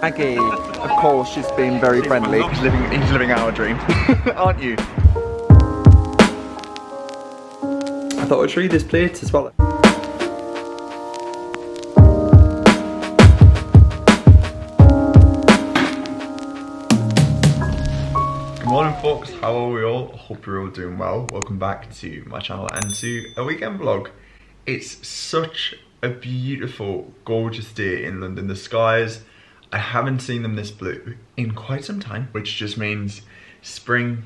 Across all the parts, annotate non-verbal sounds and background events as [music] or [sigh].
Maggie, of course, she's been very friendly. He's living, he's living our dream, [laughs] aren't you? I thought I'd show you this plate as well. Good morning folks, how are we all? Hope you're all doing well. Welcome back to my channel and to a weekend vlog. It's such a beautiful, gorgeous day in London. The skies, I haven't seen them this blue in quite some time, which just means spring,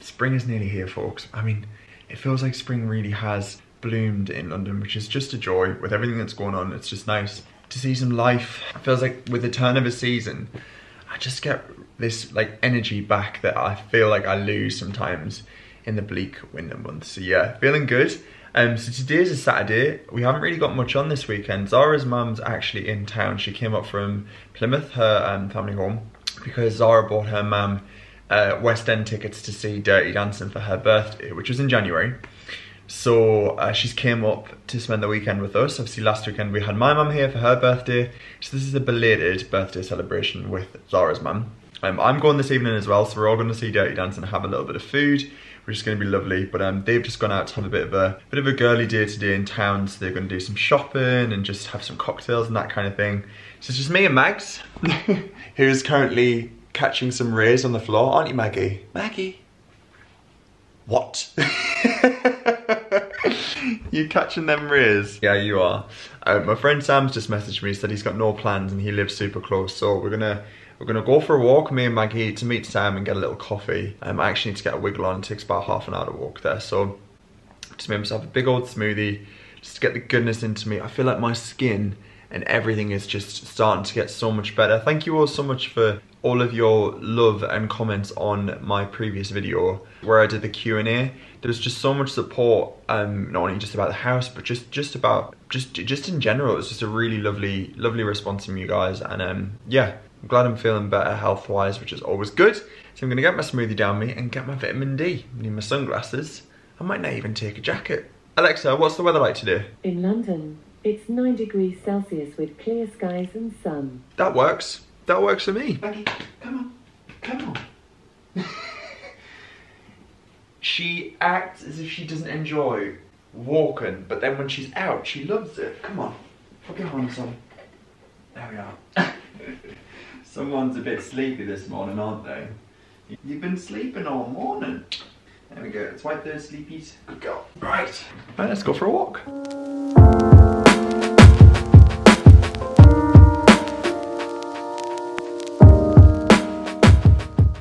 spring is nearly here folks. I mean, it feels like spring really has bloomed in London, which is just a joy with everything that's going on. It's just nice to see some life. It feels like with the turn of a season, I just get this like energy back that I feel like I lose sometimes in the bleak winter months. So yeah, feeling good. Um, so today is a Saturday. We haven't really got much on this weekend. Zara's mum's actually in town. She came up from Plymouth, her um, family home, because Zara bought her mum uh, West End tickets to see Dirty Dancing for her birthday, which was in January. So uh, she's came up to spend the weekend with us. Obviously last weekend we had my mum here for her birthday. So this is a belated birthday celebration with Zara's mum. Um, I'm going this evening as well, so we're all going to see Dirty Dancing and have a little bit of food, which is going to be lovely. But um, they've just gone out to have a bit of a bit of a girly day today in town, so they're going to do some shopping and just have some cocktails and that kind of thing. So it's just me and Mags, [laughs] who's currently catching some rays on the floor, aren't you, Maggie? Maggie. What? [laughs] you catching them rays? Yeah, you are. Uh, my friend Sam's just messaged me, he said he's got no plans and he lives super close, so we're gonna we're gonna go for a walk, me and Maggie, to meet Sam and get a little coffee. Um, I actually need to get a wiggle on, it takes about half an hour to walk there, so just made myself a big old smoothie, just to get the goodness into me. I feel like my skin and everything is just starting to get so much better. Thank you all so much for all of your love and comments on my previous video where I did the Q&A. There was just so much support, um, not only just about the house, but just just about, just just in general. It was just a really lovely, lovely response from you guys. And um, yeah, I'm glad I'm feeling better health-wise, which is always good. So I'm gonna get my smoothie down me and get my vitamin D. I need my sunglasses. I might not even take a jacket. Alexa, what's the weather like today? In London, it's 9 degrees Celsius with clear skies and sun. That works. That works for me. Maggie, come on, come on. [laughs] she acts as if she doesn't enjoy walking, but then when she's out, she loves it. Come on, put your hands on. There we are. [laughs] Someone's a bit sleepy this morning, aren't they? You've been sleeping all morning. There we go, let's wipe those sleepies. Good girl. Right, let's go for a walk.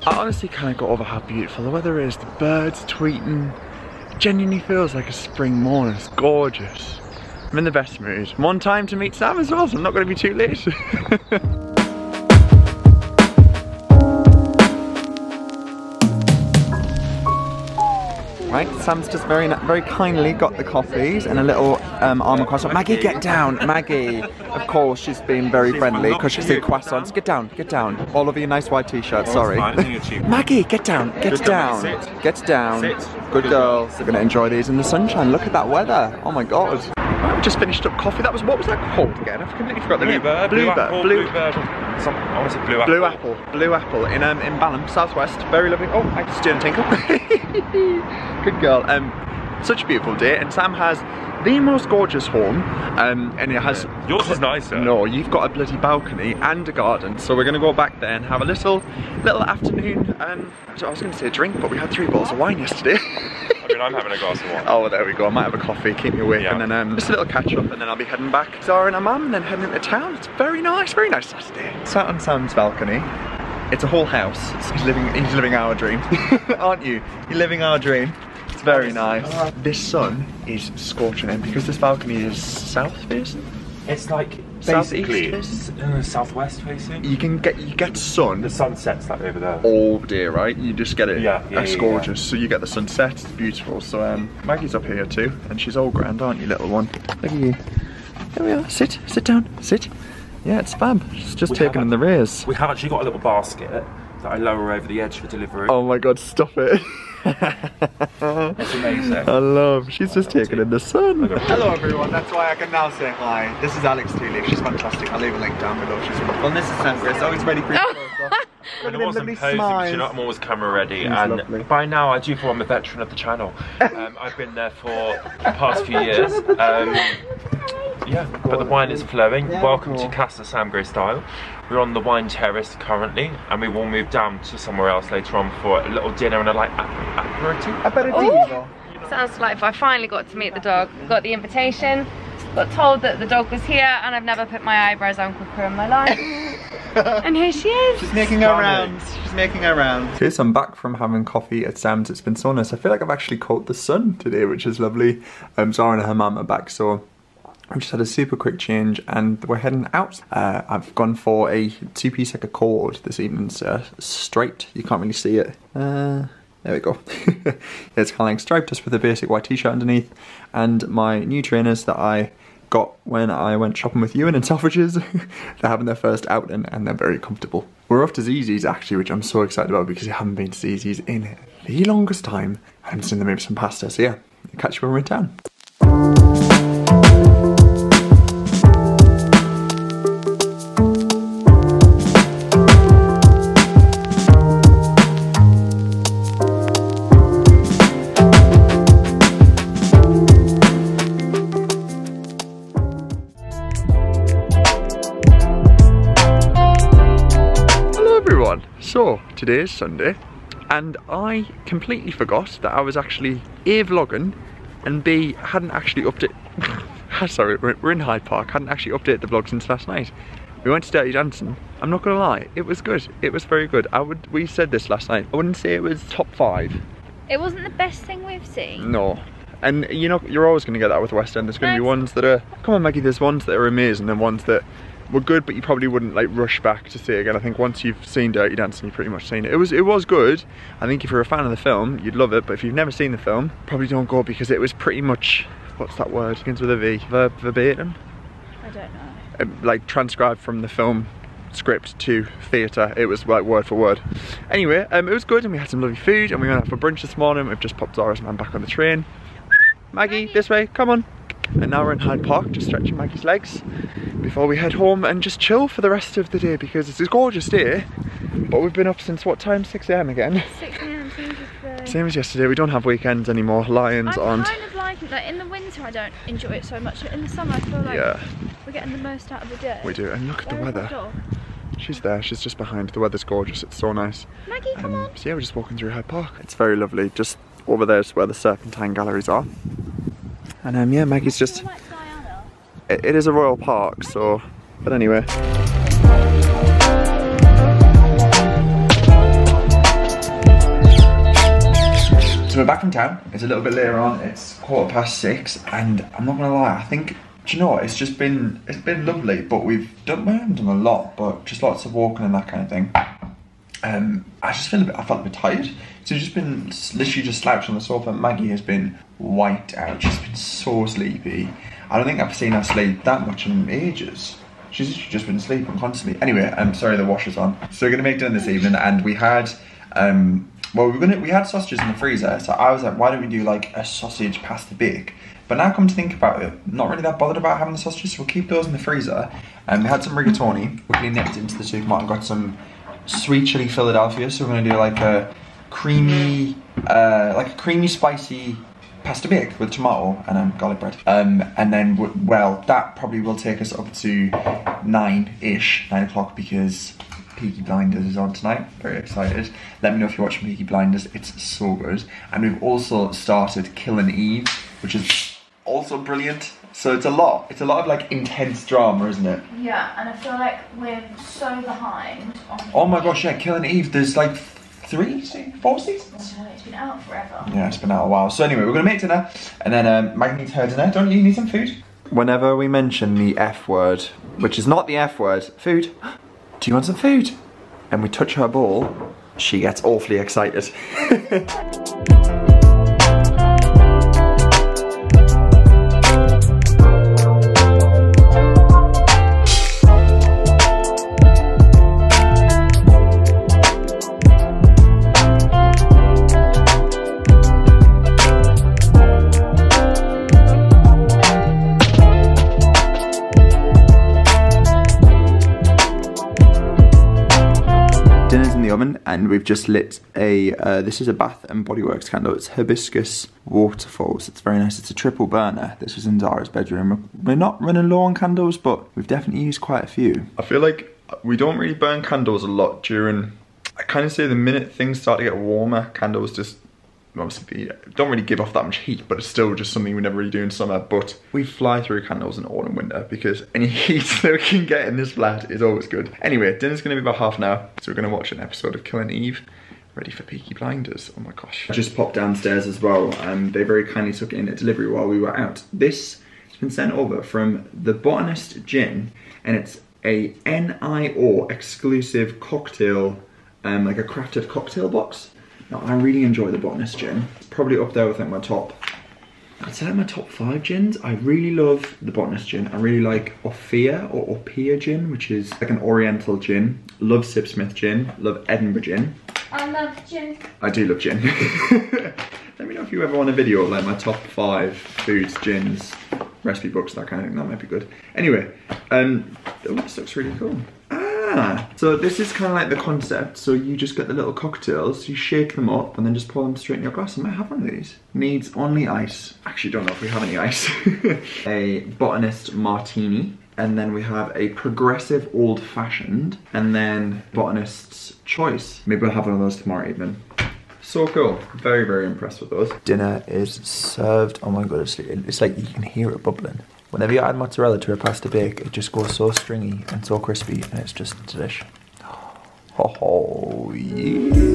I honestly can't get over how beautiful the weather is. The birds tweeting. Genuinely feels like a spring morning. It's gorgeous. I'm in the best mood. One time to meet Sam as well, so I'm not going to be too late. [laughs] Right, Sam's just very very kindly got the coffees and a little um, arm across. Maggie, get down. Maggie, of course, she's been very friendly because she's said croissants. Get down, get down. All of you nice white t-shirts, sorry. Maggie, get down, get down. Get down. Good girl. We're going to enjoy these in the sunshine. Look at that weather. Oh my god. We just finished up coffee. That was, what was that called again? I've completely forgot the name. Bluebird, Bluebird. Apple, Blue, Bluebird. Some, I want to say Blue Apple. Blue Apple, Blue Apple in um in Balham, Southwest. Very lovely. Oh, I just steer and tinkle. [laughs] Good girl. Um, such a beautiful day, and Sam has the most gorgeous home. Um, and it has. Yours is nicer. No, you've got a bloody balcony and a garden, so we're gonna go back there and have a little, little afternoon. Um, I was gonna say a drink, but we had three bottles of wine yesterday. I mean, I'm having a glass of wine. Oh, there we go. I might have a coffee, keep me awake, Yeah. and then um, just a little catch up, and then I'll be heading back to Zara and her mum, and then heading into town. It's very nice, very nice Saturday. Sat on Sam's balcony. It's a whole house. He's living, he's living our dream, [laughs] aren't you? You're living our dream. It's very nice. This sun is scorching in because this balcony is south facing. It's like basically it's uh, southwest facing. You can get you get sun The sun sets like over there. all day, right? You just get it. Yeah, yeah, That's yeah, gorgeous. So you get the sunset. It's beautiful. So um, Maggie's up here too, and she's all grand, aren't you, little one? Look at you. There we are. Sit. Sit down. Sit. Yeah, it's fab. She's just We taking in the rays. We have actually got a little basket. that I lower over the edge for delivery. Oh my god, stop it. [laughs] It's amazing. I love, she's just taking in the sun. Hello everyone, that's why I can now say hi. This is Alex Tealeaf, she's fantastic. I'll leave a link down below, she's wonderful. And this is Sam Gray's, always ready for you. [laughs] And I wasn't posing, but you know, I'm always camera ready. She's and lovely. by now, I do feel I'm a veteran of the channel. [laughs] Um, I've been there for the past few years. Um, yeah, but the wine is flowing. Welcome to Casa Sam Gray Style. We're on the wine terrace currently, and we will move down to somewhere else later on for a little dinner and a like ap- aperitif. Aperitivo. Sounds like I finally got to meet the dog. Got the invitation, got told that the dog was here, and I've never put my eyebrows on quicker in my life. [laughs] and here she is. She's making her Stunning. rounds. She's making her rounds. Okay, so I'm back from having coffee at Sam's. It's been so nice. I feel like I've actually caught the sun today, which is lovely. Um, Zara and her mum are back, so we just had a super quick change and we're heading out. Uh, I've gone for a two-piece like a cord this evening. Uh, straight. You can't really see it. Uh, there we go. [laughs] it's kind of like striped, just with a basic white t-shirt underneath, and my new trainers that I got when I went shopping with Ewan in Selfridges. [laughs] they're having their first outing and they're very comfortable. We're off to Zizzi's actually, which I'm so excited about because I haven't been to Zizzi's in the longest time. I'm seeing them make some pasta, so yeah, catch you when we're in town. Today is Sunday and I completely forgot that I was actually A vlogging and B hadn't actually updated [laughs] sorry we're in Hyde Park hadn't actually updated the vlog since last night. We went to Dirty Dancing. I'm not gonna lie, it was good. It was very good. I would we said this last night. I wouldn't say it was top five. It wasn't the best thing we've seen. No. And you know, you're always going to get that with West End. There's going to be ones that are, come on Maggie, there's ones that are amazing and ones that were good, but you probably wouldn't like rush back to see it again. I think once you've seen Dirty Dancing, you've pretty much seen it. It was, it was good. I think if you're a fan of the film, you'd love it. But if you've never seen the film, probably don't go because it was pretty much, what's that word? Begins with a V. Ver, verbatim? I don't know. Um, like transcribed from the film script to theatre. It was like word for word. Anyway, um, it was good and we had some lovely food and we went out for brunch this morning. We've just popped Zara's man back on the train. Maggie, this way, come on. And now we're in Hyde Park, just stretching Maggie's legs before we head home and just chill for the rest of the day because it's a gorgeous day. But we've been up since what time? 6am again. [laughs] 6 a.m. seems to be- Same as yesterday, we don't have weekends anymore. Lions I aren't. kind of like it. Like in the winter, I don't enjoy it so much. In the summer, I feel like Yeah, we're getting the most out of the day. we do. And look at the weather. She's there, she's just behind. The weather's gorgeous, it's so nice. Maggie, come Um, on. so yeah, we're just walking through Hyde Park. It's very lovely. Just over there is where the Serpentine Galleries are. And um, yeah, Maggie's just. It, it is a royal park, so. But anyway. So we're back from town. It's a little bit later on. It's quarter past six, and I'm not gonna lie. I think. Do you know what? It's just been it's been lovely, but we've done we haven't done a lot, but just lots of walking and that kind of thing. Um, I just feel a bit. I felt a bit tired. So just been literally just slouched on the sofa. Maggie has been wiped out. She's been so sleepy. I don't think I've seen her sleep that much in ages. She's just been sleeping constantly. Anyway, I'm sorry the washer's on. So we're gonna make dinner this evening, and we had um, well, we gonna we had sausages in the freezer. So I was like, why don't we do like a sausage pasta bake? But now come to think about it, not really that bothered about having the sausages, so we'll keep those in the freezer. And we had some rigatoni. Quickly nipped into the supermarket and got some sweet chili Philadelphia. So we're gonna do like a creamy, uh, like a creamy spicy pasta bake with tomato and um, garlic bread. Um, and then, well, that probably will take us up to nine-ish, nine o'clock because Peaky Blinders is on tonight. Very excited. Let me know if you're watching Peaky Blinders. It's so good. And we've also started Killing Eve, which is also brilliant. So it's a lot. It's a lot of like intense drama, isn't it? Yeah, and I feel like we're so behind. On Oh my gosh, yeah, Killing Eve. There's like three, four seasons. It's been out forever. Yeah, it's been out a while. So anyway, we're gonna make dinner, and then um, Maggie needs her dinner. Don't you need some food? Whenever we mention the F word, which is not the F word, food. Do you want some food? And we touch her ball. she gets awfully excited. [laughs] and we've just lit a, uh, this is a Bath and Body Works candle. It's Hibiscus Waterfalls. It's very nice. It's a triple burner. This was in Zara's bedroom. We're not running low on candles, but we've definitely used quite a few. I feel like we don't really burn candles a lot during, I kind of say the minute things start to get warmer, candles just obviously don't really give off that much heat but it's still just something we never really do in summer but we fly through candles in autumn winter because any [laughs] heat that we can get in this flat is always good anyway dinner's gonna be about half an hour so we're gonna watch an episode of killing eve ready for Peaky Blinders. Oh my gosh. I just popped downstairs as well and they very kindly took in a delivery while we were out. This has been sent over from The Botanist Gin and it's a NIO exclusive cocktail, um, like a crafted cocktail box. Now, I really enjoy the Botanist gin. It's probably up there with like my top, I'd say like my top five gins. I really love the Botanist gin. I really like Ophia or Opia gin, which is like an oriental gin. Love Sipsmith gin, love Edinburgh gin. I love gin. I do love gin. [laughs] Let me know if you ever want a video of like my top five foods, gins, recipe books, that kind of thing. That might be good. Anyway, um, oh, this looks really cool. So this is kind of like the concept. So you just get the little cocktails, you shake them up and then just pour them straight in your glass. I might have one of these. Needs only ice. Actually, don't know if we have any ice. [laughs] a botanist martini. And then we have a progressive old fashioned and then botanist's choice. Maybe we'll have one of those tomorrow evening. So cool. Very, very impressed with those. Dinner is served. Oh my god, it's, it's like you can hear it bubbling. Whenever you add mozzarella to a pasta bake, it just goes so stringy and so crispy, and it's just delish. Oh, yeah.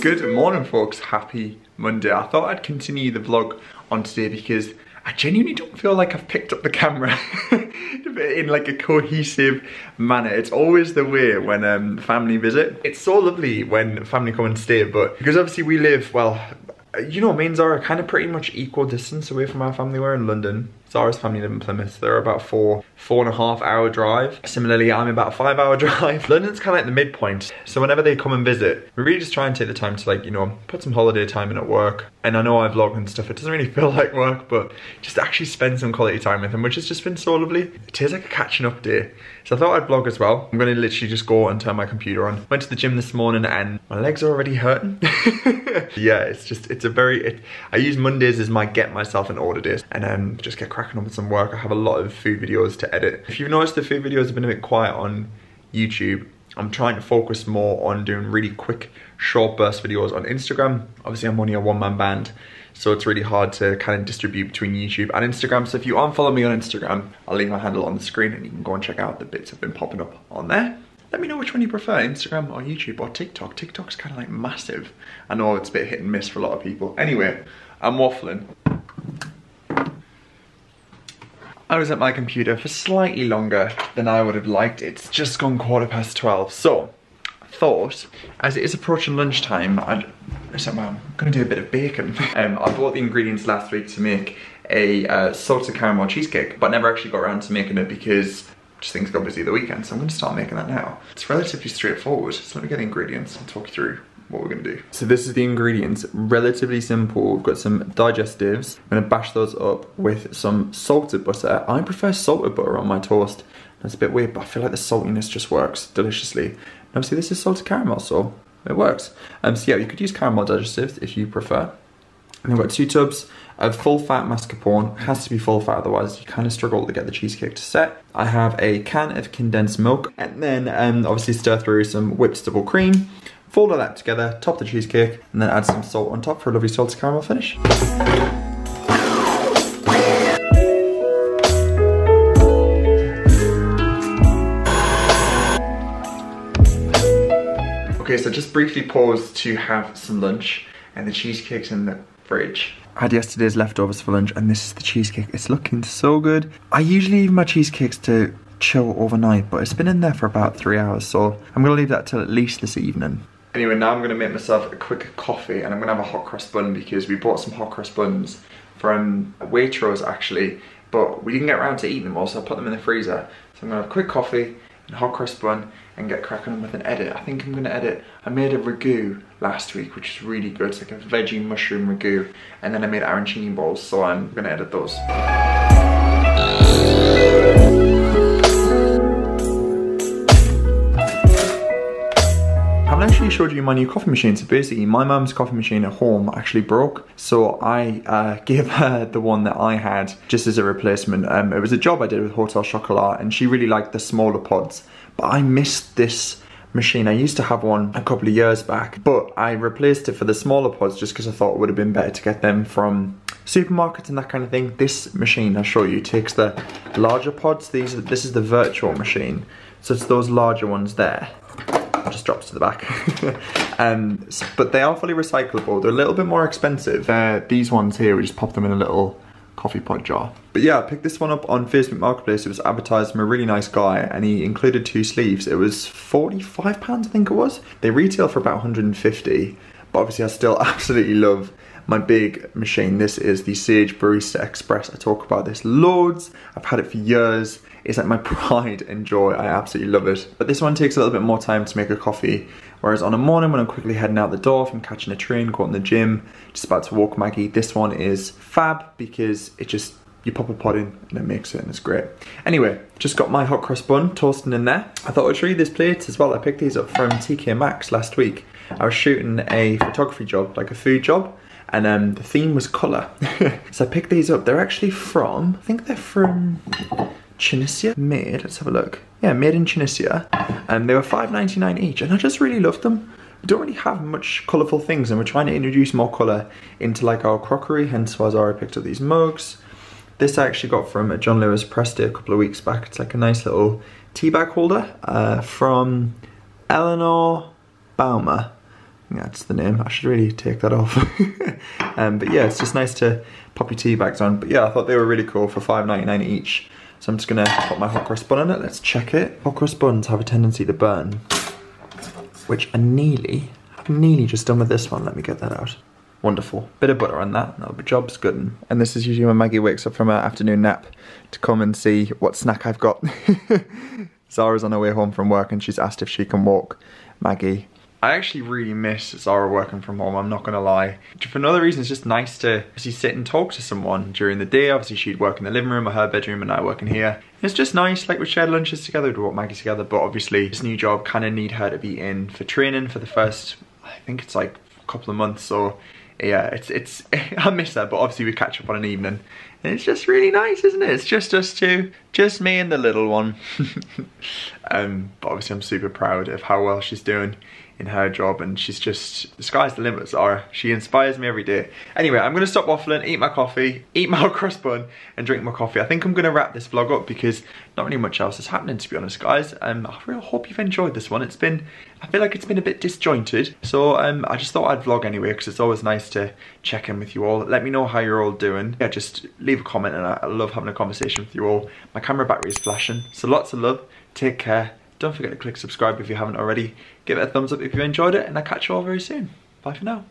Good morning, folks. Happy Monday. I thought I'd continue the vlog on today because I genuinely don't feel like I've picked up the camera [laughs] in like a cohesive manner. It's always the way when um, family visit. It's so lovely when family come and stay, but because obviously we live, well, you know, me and Zara are kind of pretty much equal distance away from our family. We're in London. Zara's family live in Plymouth. They're about four, four and a half hour drive. Similarly, I'm about a five hour [laughs] drive. London's kind of like the midpoint. So whenever they come and visit, we really just try and take the time to like, you know, put some holiday time in at work. And I know I vlog and stuff. It doesn't really [laughs] feel like work, but just actually spend some quality time with them, which has just been so lovely. It is like a catching up day. So I thought I'd vlog as well. I'm gonna literally just go and turn my computer on. Went to the gym this morning and my legs are already hurting. [laughs] yeah, it's just, it's a very, it, I use Mondays as my get myself in order days and then just get on with some work. I have a lot of food videos to edit. If you've noticed the food videos have been a bit quiet on YouTube, I'm trying to focus more on doing really quick, short burst videos on Instagram. Obviously, I'm only a one-man band, so it's really hard to kind of distribute between YouTube and Instagram. So if you aren't following me on Instagram, I'll leave my handle on the screen and you can go and check out the bits have been popping up on there. Let me know which one you prefer, Instagram or YouTube or TikTok. TikTok's kind of like massive. I know it's a bit hit and miss for a lot of people. Anyway, I'm waffling. I was at my computer for slightly longer than I would have liked. It's just gone quarter past 12. So, thought, as it is approaching lunchtime, I'd, well, I'm gonna do a bit of bacon. [laughs] um, I bought the ingredients last week to make a uh, salted caramel cheesecake, but never actually got around to making it because just things got busy the weekend, so I'm gonna start making that now. It's relatively straightforward, so let me get the ingredients and talk you through what we're gonna do. So this is the ingredients, relatively simple. We've got some digestives. I'm gonna bash those up with some salted butter. I prefer salted butter on my toast. That's a bit weird, but I feel like the saltiness just works deliciously. And obviously this is salted caramel, so it works. Um, so yeah, you could use caramel digestives if you prefer. And I've got two tubs of full fat mascarpone. It has to be full fat, otherwise you kind of struggle to get the cheesecake to set. I have a can of condensed milk, and then um, obviously stir through some whipped double cream. Fold all that together, top the cheesecake, and then add some salt on top for a lovely salted caramel finish. Okay, so just briefly paused to have some lunch, and the cheesecake's in the fridge. I had yesterday's leftovers for lunch, and this is the cheesecake. It's looking so good. I usually leave my cheesecakes to chill overnight, but it's been in there for about three hours, so I'm gonna leave that till at least this evening. Anyway, now I'm gonna make myself a quick coffee and I'm gonna have a hot cross bun because we bought some hot cross buns from Waitrose actually, but we didn't get around to eating them all, so I put them in the freezer. So I'm gonna have a quick coffee and hot cross bun and get cracking with an edit. I think I'm gonna edit, I made a ragu last week, which is really good. It's like a veggie mushroom ragu. And then I made arancini balls, so I'm gonna edit those. Showed you my new coffee machine. So basically, my mum's coffee machine at home actually broke. So I uh, [laughs] gave her the one that I had just as a replacement. Um, it was a job I did with Hotel Chocolat and she really liked the smaller pods. But I missed this machine. I used to have one a couple of years back, but I replaced it for the smaller pods just because I thought it would have been better to get them from supermarkets and that kind of thing. This machine, I'll show you, takes the larger pods. These, This is the Vertuo machine. So it's those larger ones there. Just drops to the back. [laughs] um, but they are fully recyclable. They're a little bit more expensive. Uh, these ones here, we just pop them in a little coffee pot jar. But yeah, I picked this one up on Facebook Marketplace. It was advertised from a really nice guy and he included two sleeves. It was 45 pounds, I think it was. They retail for about 150, but obviously I still [laughs] absolutely love my big machine. This is the Sage Barista Express. I talk about this loads. I've had it for years. It's like my [laughs] pride and joy. I absolutely love it. But this one takes a little bit more time to make a coffee. Whereas on a morning when I'm quickly heading out the door from catching a train, going to the gym, just about to walk Maggie, this one is fab because it just you pop a pod in and it makes it and it's great. Anyway, just got my hot cross bun toasting in there. I thought I'd show you this plate as well. I picked these up from TK Maxx last week. I was shooting a photography job, like a food job, and um, the theme was colour. [laughs] so I picked these up. They're actually from, I think they're from Tunisia. Made, let's have a look. Yeah, made in Tunisia. And they were $5.99 each, and I just really loved them. We don't really have much colourful things, and we're trying to introduce more colour into like our crockery, hence why Zara picked up these mugs. This I actually got from John Lewis Press Day a couple of weeks back. It's like a nice little tea bag holder uh, from Eleanor Bowmer. That's the name. I should really take that off. [laughs] um, but yeah, it's just nice to pop your tea bags on. But yeah, I thought they were really cool for $5.99 each. So I'm just gonna put my hot cross bun on it. Let's check it. Hot cross buns have a tendency to burn, which I nearly, nearly just done with this one. Let me get that out. Wonderful. Bit of butter on that. That'll be job's good. And this is usually when Maggie wakes up from her afternoon nap to come and see what snack I've got. [laughs] Zara's on her way home from work and she's asked if she can walk Maggie I actually really miss Zara working from home, I'm not gonna lie. For another reason, it's just nice to actually sit and talk to someone during the day. Obviously she'd work in the living room or her bedroom and I work in here. It's just nice, like we shared lunches together, we'd walk Maggie together, but obviously this new job kind of need her to be in for training for the first, I think it's like a couple of months, so yeah, it's, it's, [laughs] I miss that, but obviously we catch up on an evening. And it's just really nice, isn't it? It's just us two, just me and the little one. [laughs] um, but obviously I'm super proud of how well she's doing in her job and she's just, the sky's the limit, Zara. She inspires me every day. Anyway, I'm gonna stop waffling, eat my coffee, eat my [laughs] crust bun and drink my coffee. I think I'm gonna wrap this vlog up because not really much else is happening to be honest, guys. Um, I really hope you've enjoyed this one. It's been, I feel like it's been a bit disjointed. So um, I just thought I'd vlog anyway because it's always nice to check in with you all. Let me know how you're all doing. Yeah, just leave a comment and I, I love having a conversation with you all. My camera battery is flashing. So lots of love, take care don't forget to click subscribe if you haven't already. Give it a thumbs up if you enjoyed it and I'll catch you all very soon. Bye for now.